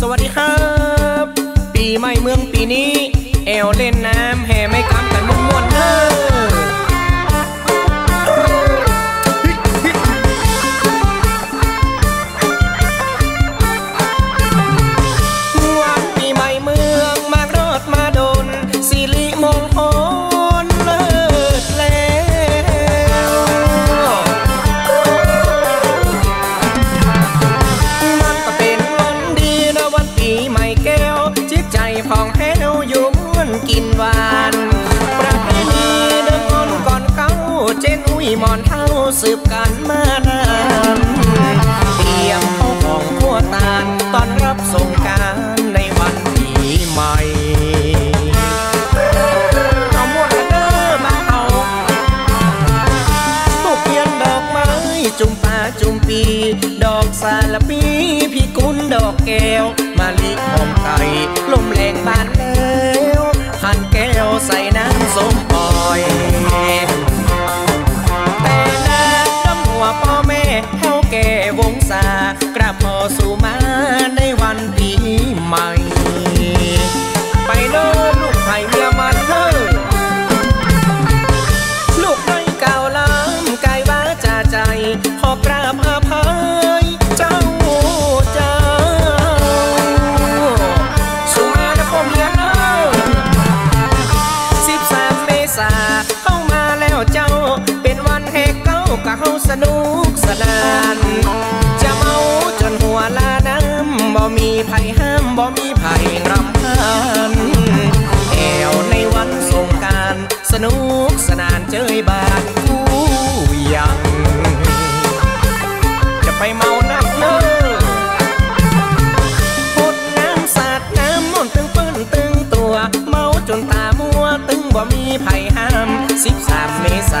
สวัสดีครับ ปีใหม่เมืองปีนี้ แอวเล่นน้ำแห่ไม่กำกันมุ่งมวนเออ มอนเท้าสืบกันมาดานเตรียมข้าวของขั้วตาลตอนรับสงการในวันปีใหม่เอาหมดเมาเอาตกเทียนดอกไม้จุ่มปาจุ่มปี ดอกสาลปีพี่กุลดอกแก้ว มาลิหอมไก่ลมแรงบานแล้วขันแก้วใส่น้ำสมปล่อย ขอกราบอภัยเจ้าเจ้าสุมาณผมเลี้สิบสามเมษาเข้ามาแล้วเจ้า เป็นวันแห่เก้าก็เาสนุกสนาน จะเมาจนหัวลาน้ำบ่มีไผห้ามบ่มีไผรำพานแอวในวันสงการสนุกสนานเจยบาน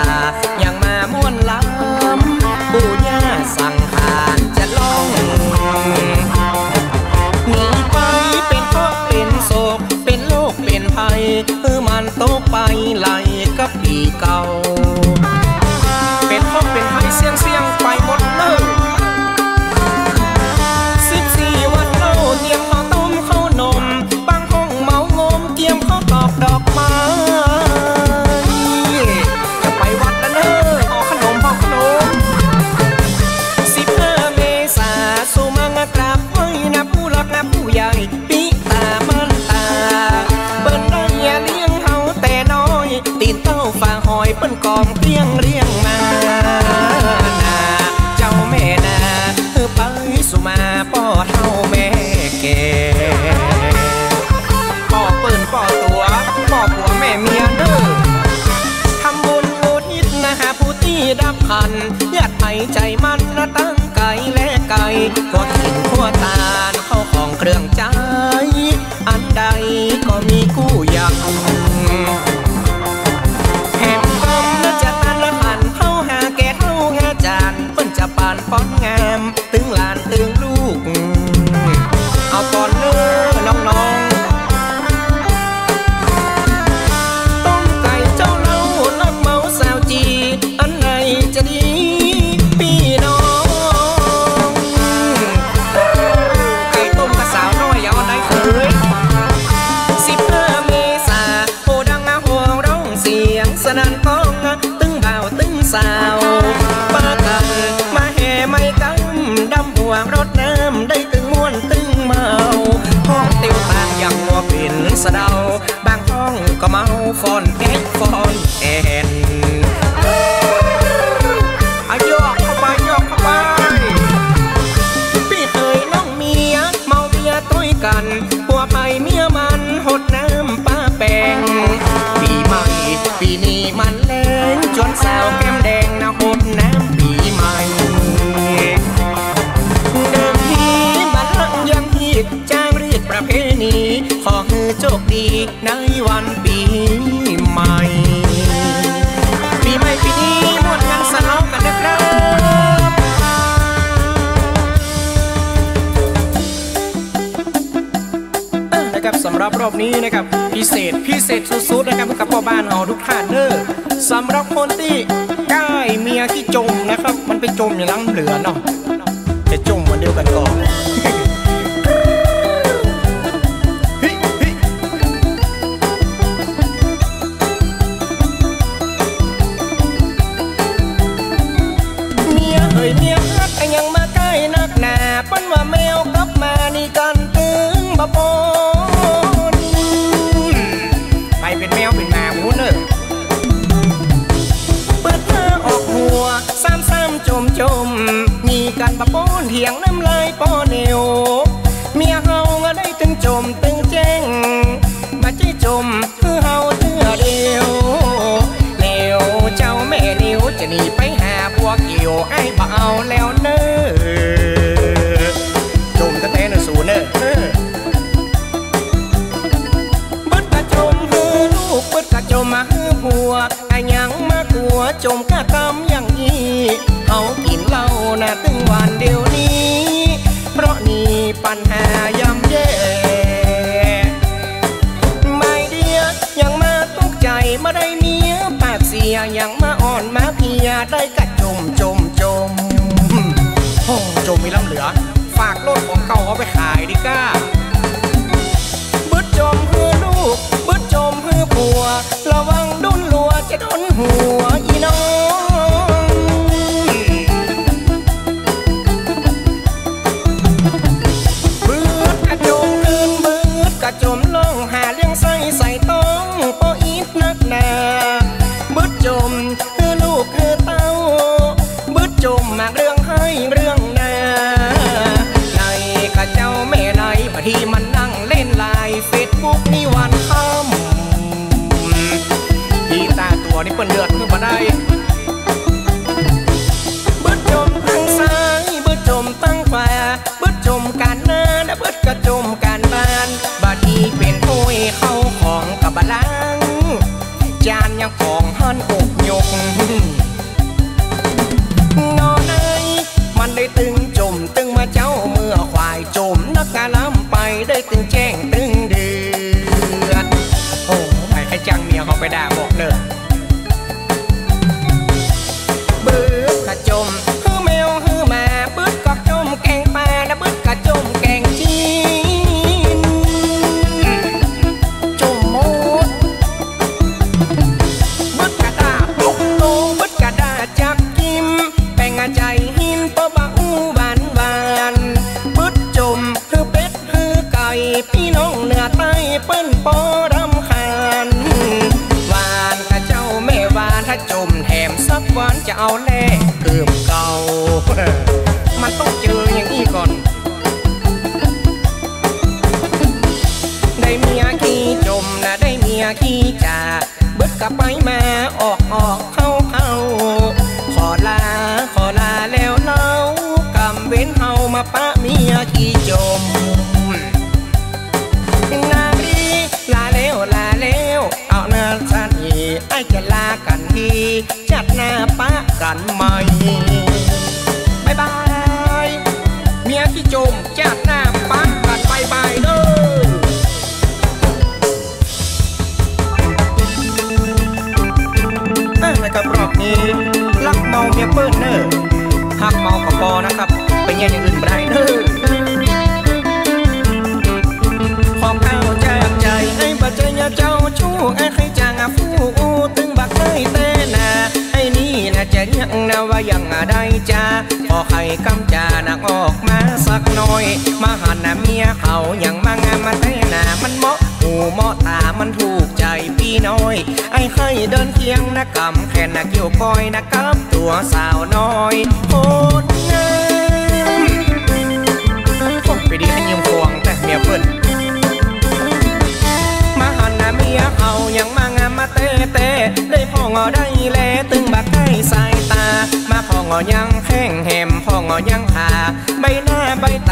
ายังมาม้วนล้ำปู่ย่าสั่งหานจะลองหนีไปเป็นพ่อเป็นโศกเป็นโลกเป็นภัยเออมันตกไปไหลกับปีเก่า มันกองเรียงเรียง สะเดาบางห้องก็เมาฟอนแอนฟอนแอน รับรอบนี้นะครับพิเศษพิเศษสุดๆนะครับกับพ่อบ้านเอาทุกท่านเด้อสำหรับคนที่ใกล้เมียที่จมนะครับ มันไปจมอย่างลังเหลือเนาะจะจมวันเดียวกันก่อนยังมาใกล้นักหนาปนว่าแมวกลับมานี่กันตึงบ่พอ ยงน้ำลายป้อเนวเมียเฮาก็ได้ตึงจมตึงแจ้งมาใจจมคือเฮาเตือเดียวเลวเจ้าแม่นิ้วจะหนีไปหาพวกเกี่ยวไอ้เอาแล้วเนอจมตั้งแต่นสูเนอบิดกะจมฮือลูกบิดกะจมมาฮือผัวไอ้ยังมากลัวจมกะกำอย่างนี้เขากินเหล้าน่ะตึงวันเดียว อ่อนมาเพียได้กระจมจมจมโอ้จมมีล้ำเหลือ ฝากรถของเก่าเอาไปขายดิก้าบึดจมเพื่อลูกบึดจมเพื่อผัว ระวังดุนลัวจะโดนหัวอีน้องบืดกระจมลืนบืดกระจมลงหาเลี้ยงใส่ใส่ต้องปออีทนักหนาบืดจม ยังของหันอกยก ได้เมียขี้จมนะได้เมียขี้จ่าเบิดกลับไปมาออกออกเข้าเข้าขอลาขอลาแล้วเล่ากำเว้นเฮามาปะเมียขี้จมนารีลาแล้วลาแล้วเอาหน้าสันอีไอ้จะลากันทีจัดหน้าปะกันใหม่ กหน่อยมาหันนะเมียเขาอยังมางามมาเต้นามันเหมาะหูเหมาะตามันถูกใจพี่น้อย ไอ้เคยเดินเคียงนะกำแขนนะเกี่ยวก้อยนะกับตัวสาวน้อยโคตรงามโอ้ไปดีให้ยืมควงแต่เมียเพิ่นมาหันหน้าเมียเขาอยังมางามมาเต้เต้ได้พ่องอได้แลตึงบักใกล้สายตา มาพ่องอยังแข้งแหมพ่องอยังผาใบหน้าใบตา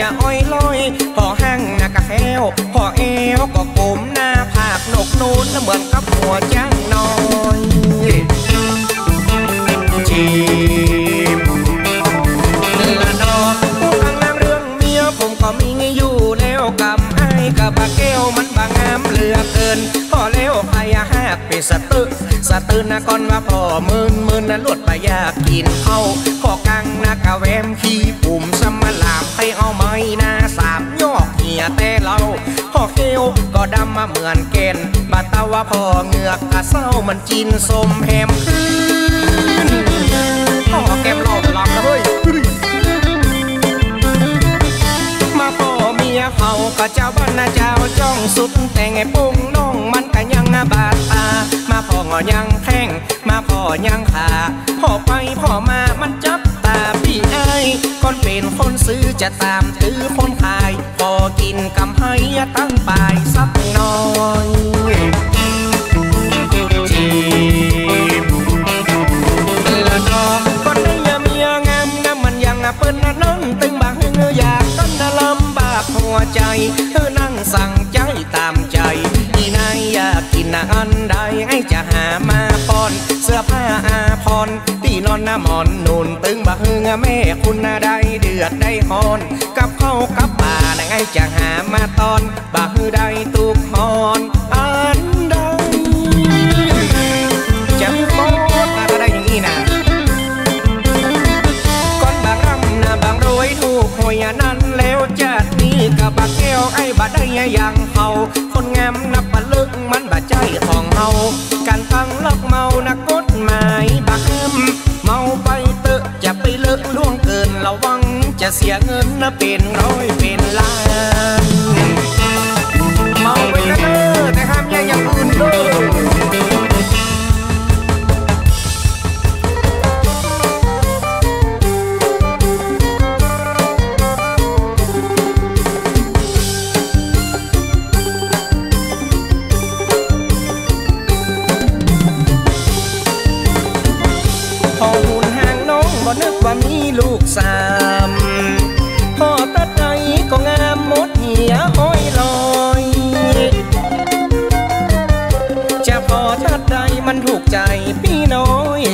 ยอ้อยลอยพอห้างนากะแห้วพอเอวก็กลมหน้าผากนกนูนเหมือนกับหัวจ้างน้อยจีบละนอผู้ข้างล่างเรื่องเมียผมก็มีอยู่แล้วกับไอ้กับบาแก้วมันบางงามเหลือเกินพอแล้วพายาหักเป็นสตึกสตึนะก่อนว่าพอมื่นมื่นนะลวดไปอยากกินเข้าพอกังนะกะแวมขี้ปุ่มสม ว ก็ดำมาเหมือนเกนฑ์บาตาวะพ่อเงือกอาเศร้ามันจีนสมแหมพ่อแก้มลอกหลังเฮ้ยมาพ่อเมียเขาก็เจ้าบ้านนะเจ้าจ้องสุดแต่งไอ้ปุ่งน้องมันก็ยังน้บาดตามาพ่องอยังแข้งมาพ่อยังขาพ่อไปพ่อมามันจับตาพี่ไอ้คนเป็นคนซื้อจะตามถือคนขายพอกินกำ ให้ตั้งปลายสักหน่อยจีบละนองคนได้ยามียงามงามมันยังเปิ้นนั่นตึงบางเงืออยากกันลำบากหัวใจเธอนั่งสั่งใจตามใจอีนายอยากกินอันใดให้จะหามาป้อนเสื้อผ้าอาพรที่นอนน้ำมอนนุ่นตึงบะฮึงแม่คุณนาได้เดือดได้ฮอนกับเข้ากับป่า จะหามาตอนบะฮึได้ตุกฮอนอันใดจะโคตรมาได้อย่างนี้นะก้อนบางรำนะบางรวยถูกหวยนั้นแล้วจัดนี้กับบักแก้วไอ้บัดได้ยังเขาคนงามนับปะลึกมันบาดใจของเฮาการฟังลักเมานักกฎหมายบักเมาไปเตอะจะไปเลิกล่วงเกินระวัง จะเสียเงินนะเป็นร้อยเป็นล้านเมาไปกันเด้อแต่ห้ามแย่งอย่างอื่นเด้อพอหุ่นห่างน้องบ่นึกว่ามีลูกสาม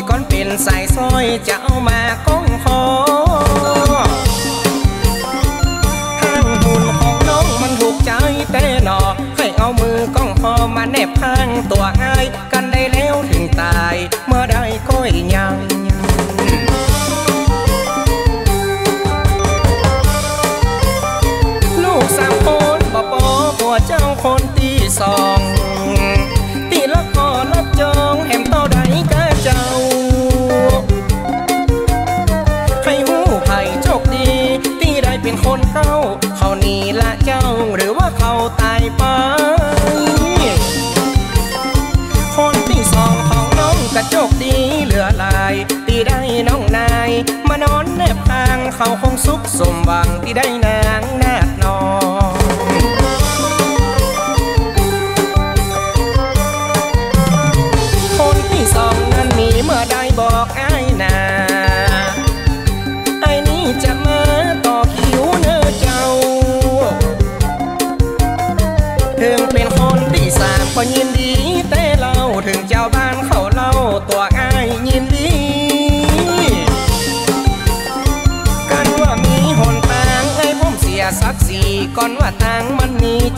ก้อนเป็นสายสร้อยจะเอามาก้องคอห้างหุ่นของน้องมันถูกใจแต่หนอให้เอามือก้องคอมาแนบข้างตัว คงสุขสมหวังที่ได้นางนาดนอนคนที่สองนั้นมีเมื่อใดบอกไอ้ายนาไอ้นี่จะมาต่อคิวเนอเจ้าถึงเป็นคนที่สามก็ยินดีแต่เราถึงเจ้าบ้านเขาเล่าตัว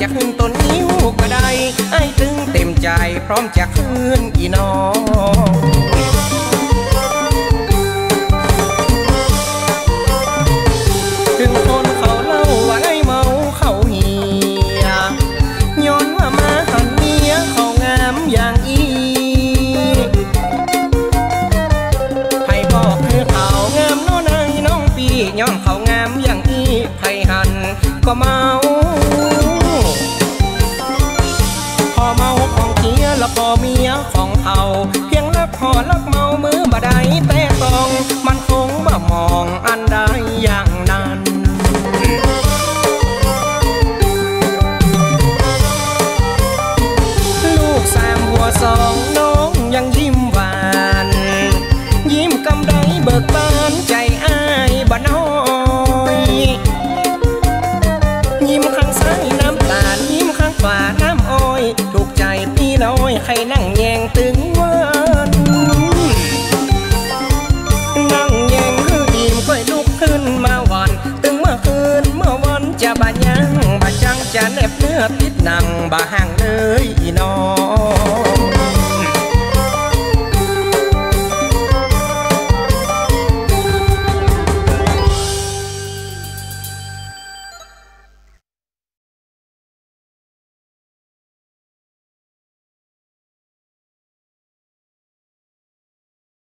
จะขึ้นต้นนิ้วก็ได้ไอ้ถึงเต็มใจพร้อมจะขึ้นอีน้อง son đón nhân diêm vàng. Diêm công đấy bực bên chạy ai bà nói. Diêm khăn sáng nam tàn diêm khăn tòa nam ôi. Thuộc chạy tí lôi hay năng nhàn tướng